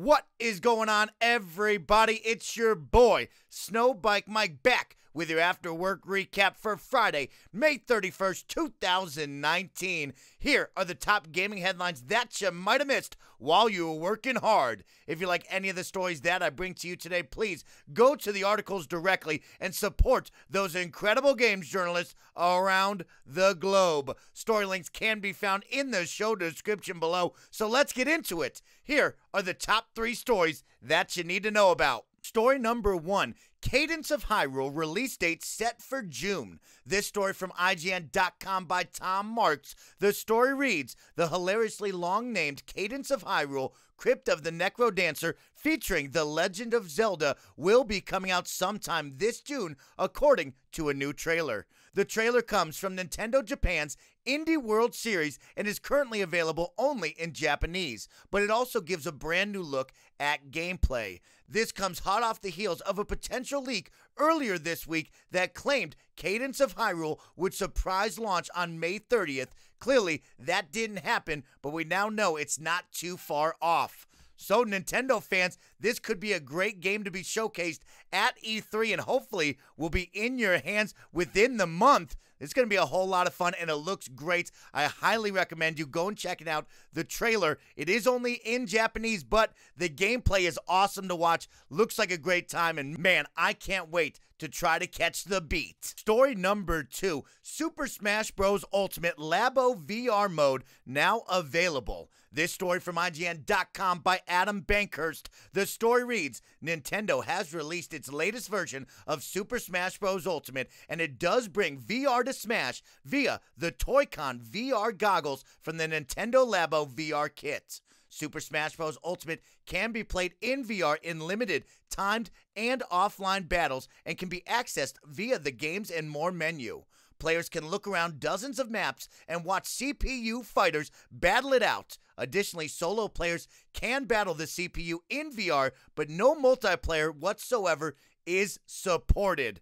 What is going on, everybody? It's your boy, Snowbike Mike, back with your after work recap for Friday, May 31st, 2019. Here are the top gaming headlines that you might have missed while you were working hard. If you like any of the stories that I bring to you today, please go to the articles directly and support those incredible games journalists around the globe. Story links can be found in the show description below, so let's get into it. Here are the top three stories that you need to know about. Story number one Cadence of Hyrule release date set for June. This story from IGN.com by Tom Marks. The story reads The hilariously long named Cadence of Hyrule Crypt of the NecroDancer featuring The Legend of Zelda will be coming out sometime this June, according to a new trailer. The trailer comes from Nintendo Japan's Indie World Series and is currently available only in Japanese, but it also gives a brand new look at gameplay. This comes hot off the heels of a potential leak earlier this week that claimed Cadence of Hyrule would surprise launch on May 30th. Clearly, that didn't happen, but we now know it's not too far off. So, Nintendo fans, this could be a great game to be showcased at E3 and hopefully will be in your hands within the month. It's going to be a whole lot of fun and it looks great. I highly recommend you go and check it out. The trailer, it is only in Japanese, but the gameplay is awesome to watch. Looks like a great time and man, I can't wait to try to catch the beat. Story number two Super Smash Bros. Ultimate Labo VR mode now available. This story from IGN.com by Adam Bankhurst. The story reads Nintendo has released its latest version of Super Smash Bros. Ultimate, and it does bring VR to Smash via the Toy-Con VR goggles from the Nintendo Labo VR kit. Super Smash Bros. Ultimate can be played in VR in limited, timed, and offline battles and can be accessed via the Games and More menu. Players can look around dozens of maps and watch CPU fighters battle it out. Additionally, solo players can battle the CPU in VR, but no multiplayer whatsoever is supported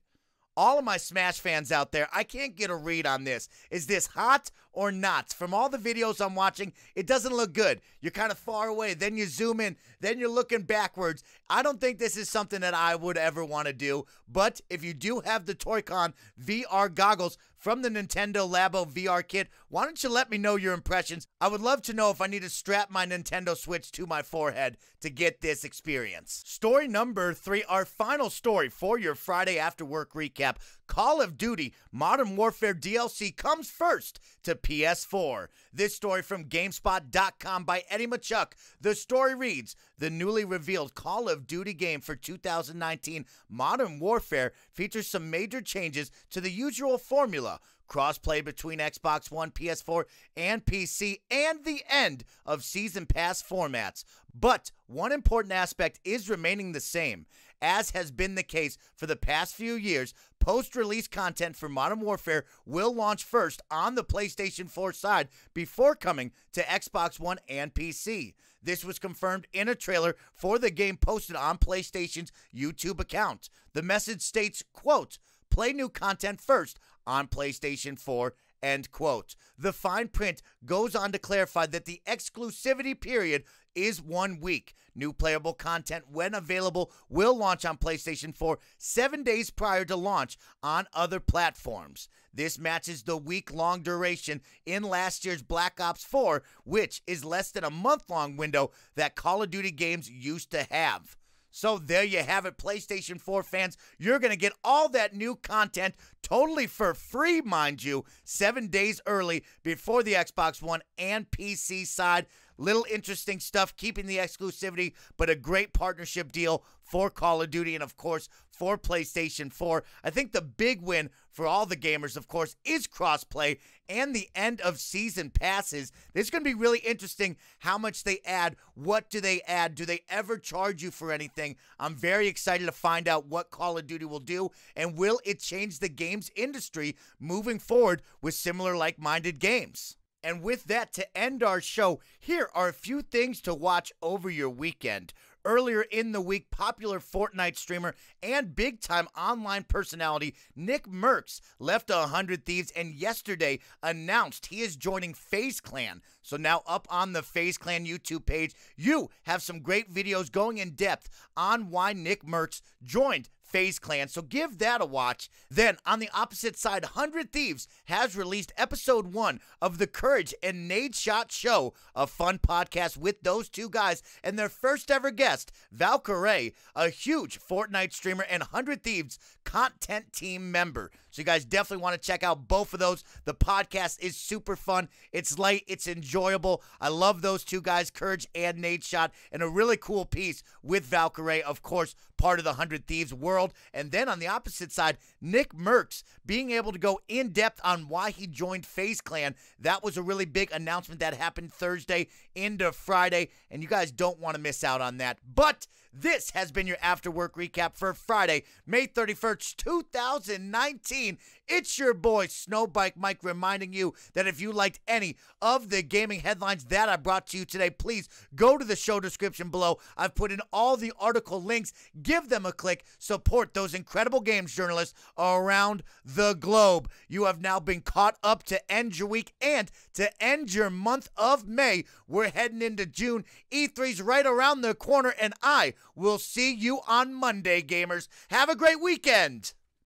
all of my Smash fans out there, I can't get a read on this. Is this hot or not? From all the videos I'm watching, it doesn't look good. You're kind of far away, then you zoom in, then you're looking backwards. I don't think this is something that I would ever want to do, but if you do have the Toy-Con VR goggles from the Nintendo Labo VR kit, why don't you let me know your impressions? I would love to know if I need to strap my Nintendo Switch to my forehead to get this experience. Story number three, our final story for your Friday after work recap. Call of Duty Modern Warfare DLC comes first to PS4. This story from GameSpot.com by Eddie Makuch. The story reads The newly revealed Call of Duty game for 2019 Modern Warfare features some major changes to the usual formula crossplay between Xbox One, PS4, and PC, and the end of Season Pass formats. But one important aspect is remaining the same. As has been the case for the past few years, post release content for Modern Warfare will launch first on the PlayStation 4 side before coming to Xbox One and PC. This was confirmed in a trailer for the game posted on PlayStation's YouTube account. The message states, quote, play new content first on PlayStation 4 End quote. The fine print goes on to clarify that the exclusivity period is one week. New playable content, when available, will launch on PlayStation 4 seven days prior to launch on other platforms. This matches the week long duration in last year's Black Ops 4, which is less than a month long window that Call of Duty games used to have. So there you have it, PlayStation 4 fans. You're going to get all that new content totally for free, mind you, seven days early before the Xbox One and PC side. Little interesting stuff, keeping the exclusivity, but a great partnership deal for Call of Duty and, of course, for PlayStation 4. I think the big win for all the gamers, of course, is crossplay and the end of season passes. This is going to be really interesting how much they add. What do they add? Do they ever charge you for anything? I'm very excited to find out what Call of Duty will do and will it change the games industry moving forward with similar like minded games. And with that, to end our show, here are a few things to watch over your weekend. Earlier in the week, popular Fortnite streamer and big time online personality Nick Mercs left 100 Thieves and yesterday announced he is joining FaZe Clan. So now up on the FaZe Clan YouTube page, you have some great videos going in depth on why Nick Mercs joined FaZe Clan, so give that a watch. Then, on the opposite side, 100 Thieves has released episode one of the Courage and Nadeshot Show, a fun podcast with those two guys and their first ever guest, Valkyrae, a huge Fortnite streamer and 100 Thieves content team member. So, you guys definitely want to check out both of those. The podcast is super fun, it's light, it's enjoyable. I love those two guys, Courage and Nadeshot, and a really cool piece with Valkyrae, of course, part of the 100 Thieves world. And then on the opposite side, Nick Mercs being able to go in depth on why he joined FaZe Clan. That was a really big announcement that happened Thursday into Friday, and you guys don't want to miss out on that. But this has been your after work recap for Friday, May 31st, 2019. It's your boy Snowbike Mike reminding you that if you liked any of the gaming headlines that I brought to you today, please go to the show description below. I've put in all the article links. Give them a click. Support those incredible games journalists around the globe. You have now been caught up to end your week and to end your month of May. We're heading into June. E3's right around the corner, and I will see you on Monday, gamers. Have a great weekend.